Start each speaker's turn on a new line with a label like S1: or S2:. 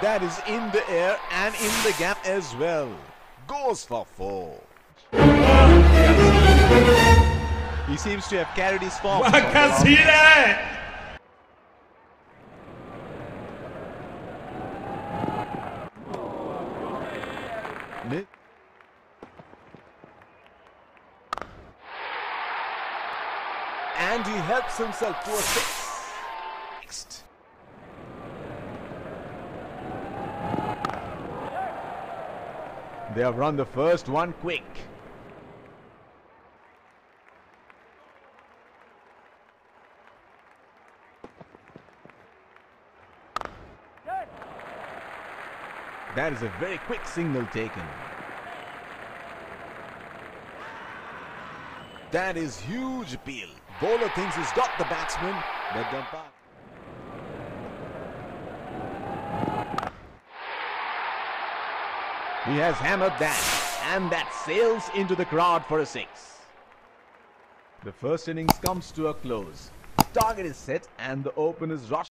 S1: That is in the air and in the gap as well. Goes for four. He seems to have carried his form. the long-
S2: Wakasile!
S1: Mi- And he helps himself to a six. They have run the first one quick. That is a very quick signal taken. That is huge appeal. Bowler thinks he's got the batsman, but the He has hammered that, and that sails into the crowd for a six. The first innings comes to a close. Target is set, and the openers rush.